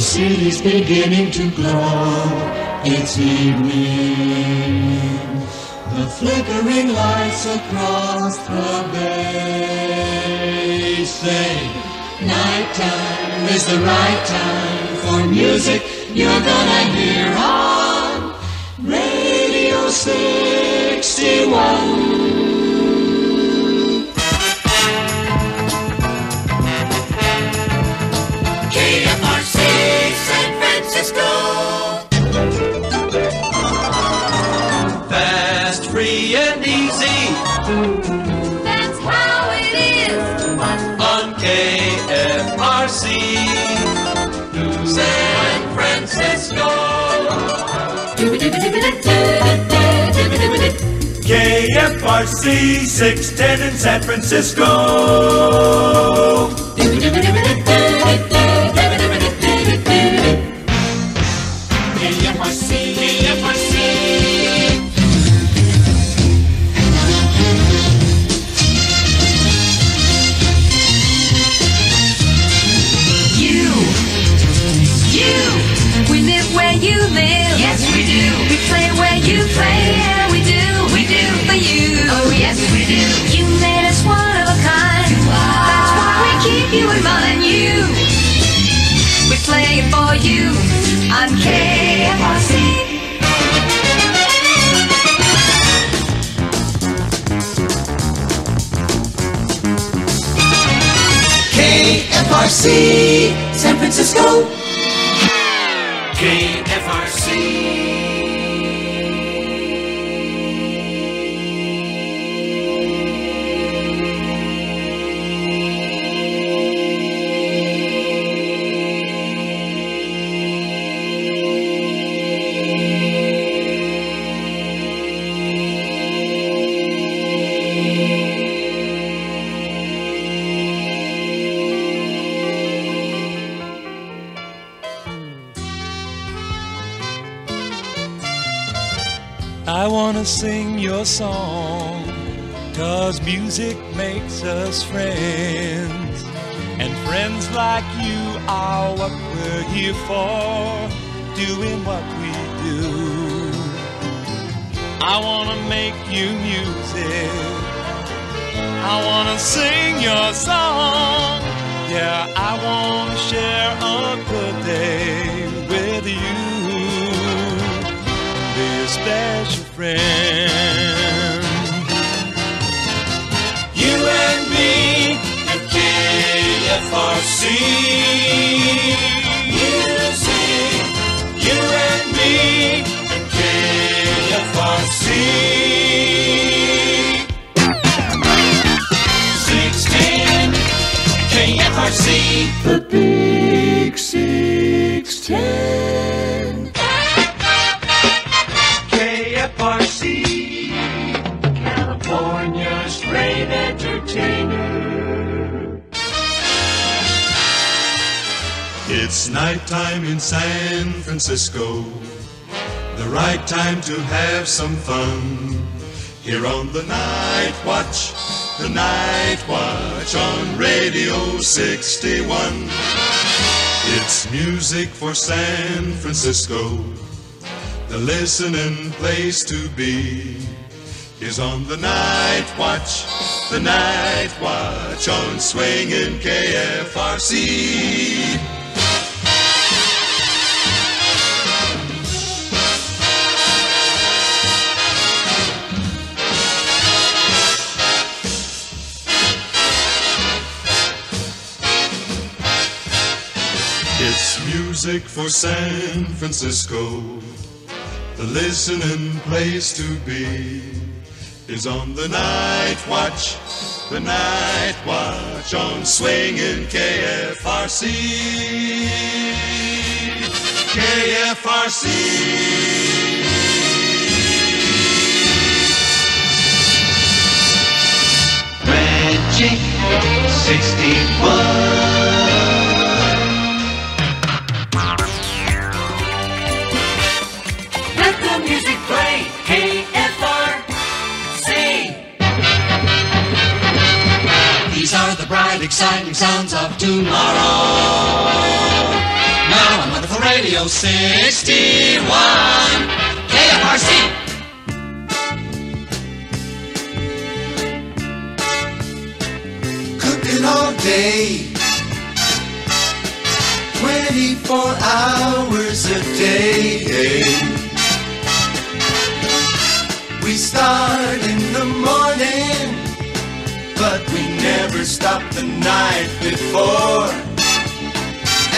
city's beginning to glow. It's evening. The flickering lights across the bay say, Nighttime is the right time for music you're gonna hear on Radio 61. KFRC 610 in San Francisco. We play for you on KFRC. KFRC, San Francisco. I sing your song, cause music makes us friends. And friends like you are what we're here for, doing what we do. I wanna make you music, I wanna sing your song. Yeah, I wanna share a good day with you special friend. You and me and KFRC. San Francisco, the right time to have some fun. Here on the Night Watch, the Night Watch on Radio 61. It's music for San Francisco, the listening place to be. Is on the Night Watch, the Night Watch on Swingin' KFRC. Music for San Francisco. The listening place to be is on the night watch. The night watch on swinging KFRC. KFRC. Sounds of tomorrow. Now on wonderful radio 61 KFRC. Cooking all day. 24 hours a day. We start in the morning, but we never stop the night before.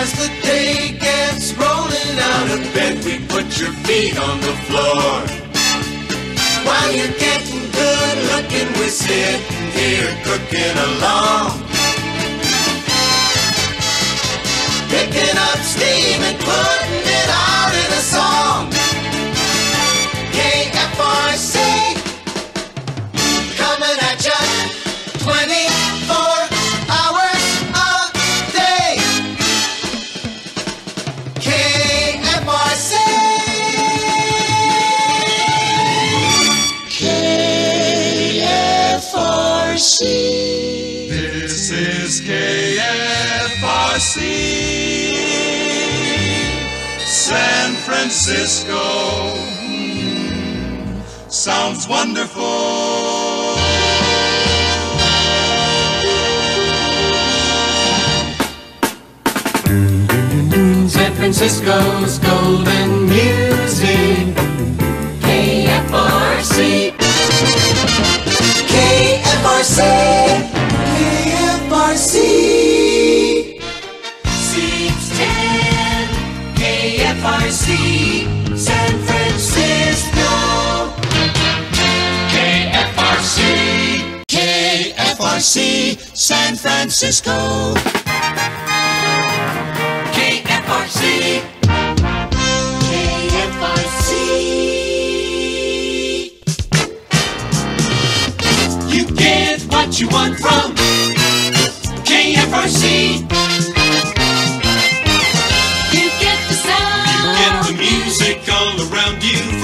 As the day gets rolling out of bed, we put your feet on the floor. While you're getting good looking, we're sitting here cooking along. Picking up steam and putting KFRC. This is KFRC. San Francisco. Mm, sounds wonderful. San Francisco's golden music. KFRC. KFRC. San Francisco. KFRC. KFRC. San Francisco. KFRC. You get what you want from KFRC. All around you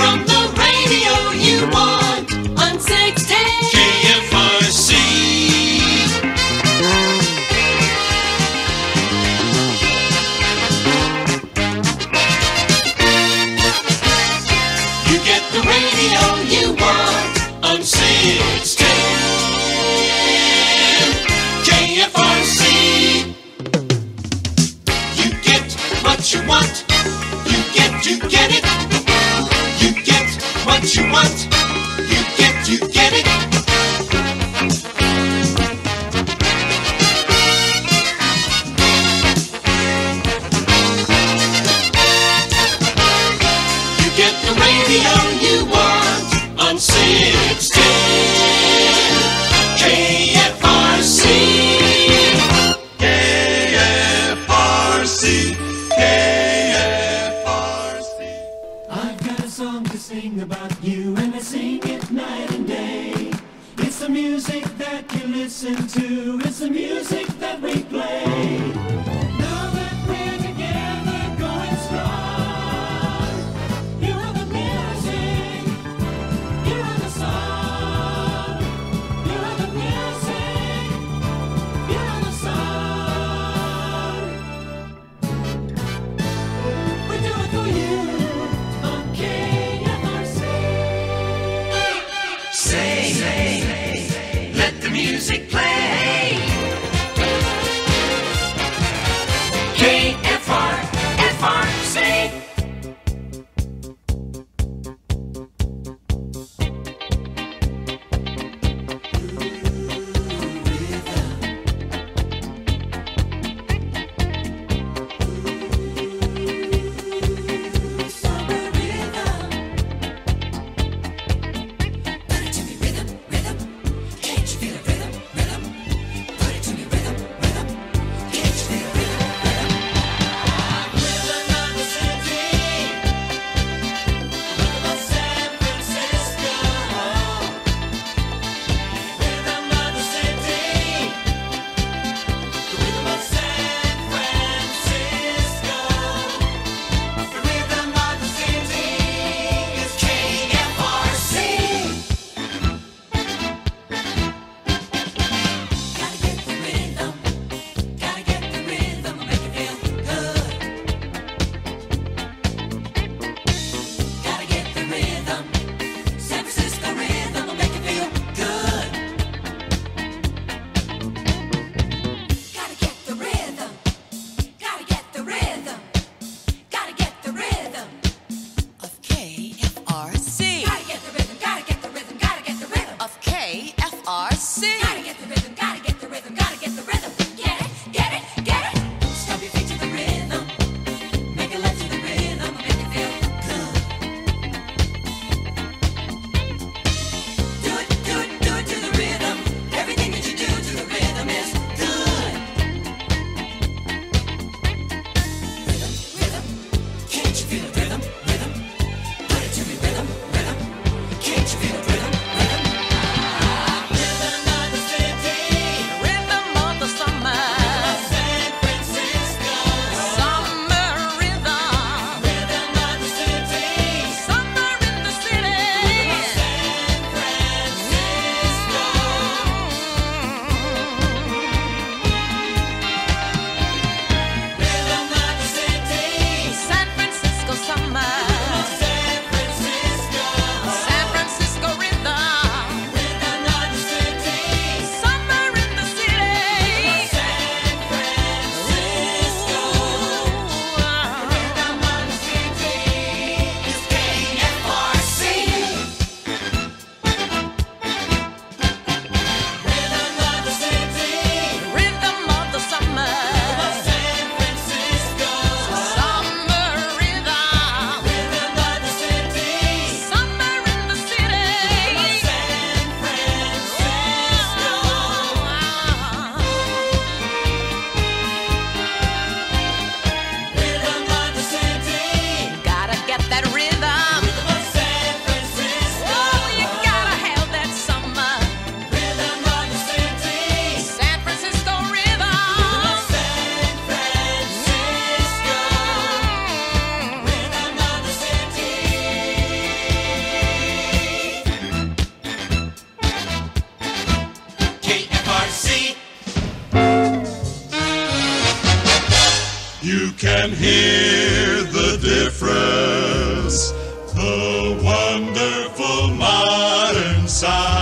can hear the difference, the wonderful modern sound.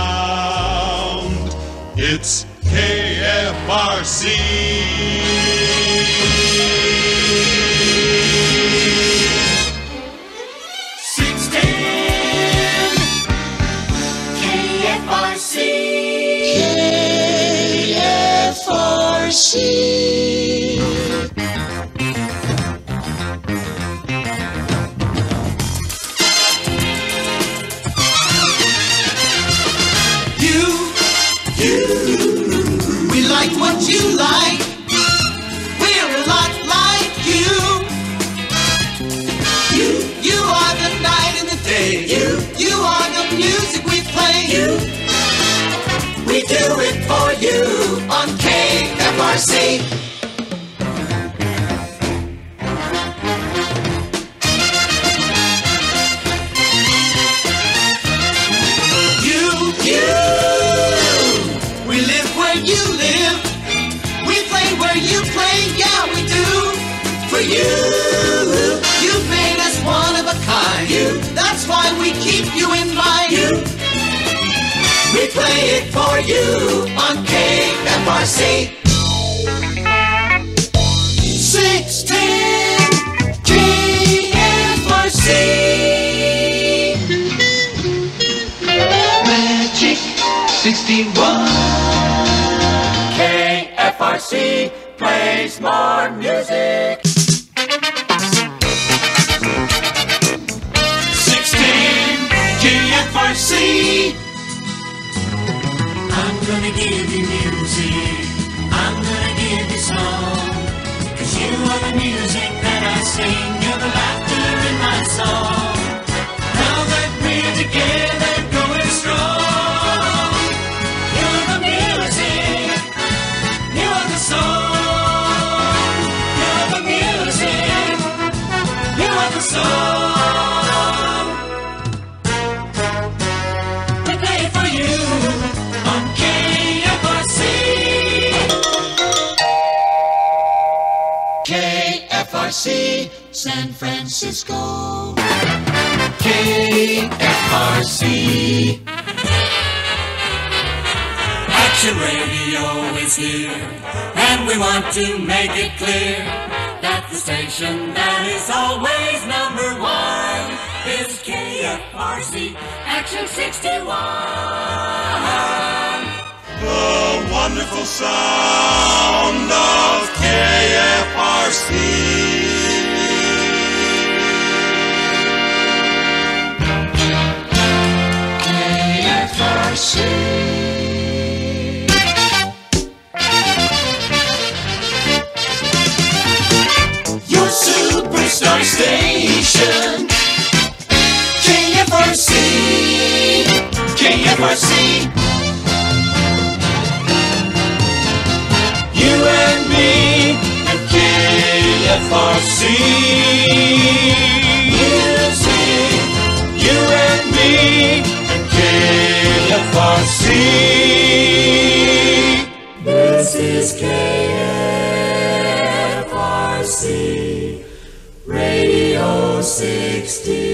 It's KFRC. Sixteen. KFRC. You, you, we live where you live. We play where you play, yeah, we do. For you, you've made us one of a kind. You, that's why we keep you in mind. You, we play it for you on KFRC. Magic 61. KFRC plays more music. 16 KFRC. I'm gonna give you music. I'm gonna give you song. Cause you are the music that I sing. Now that we're together going strong. You're the music. You are the song. You're the music. You are the song. We play for you on San Francisco. KFRC. Action Radio is here, and we want to make it clear that the station that is always number one is KFRC Action 61. The wonderful sound of KFRC. KFRC. Music. You and me and KFRC. This is KFRC Radio 60.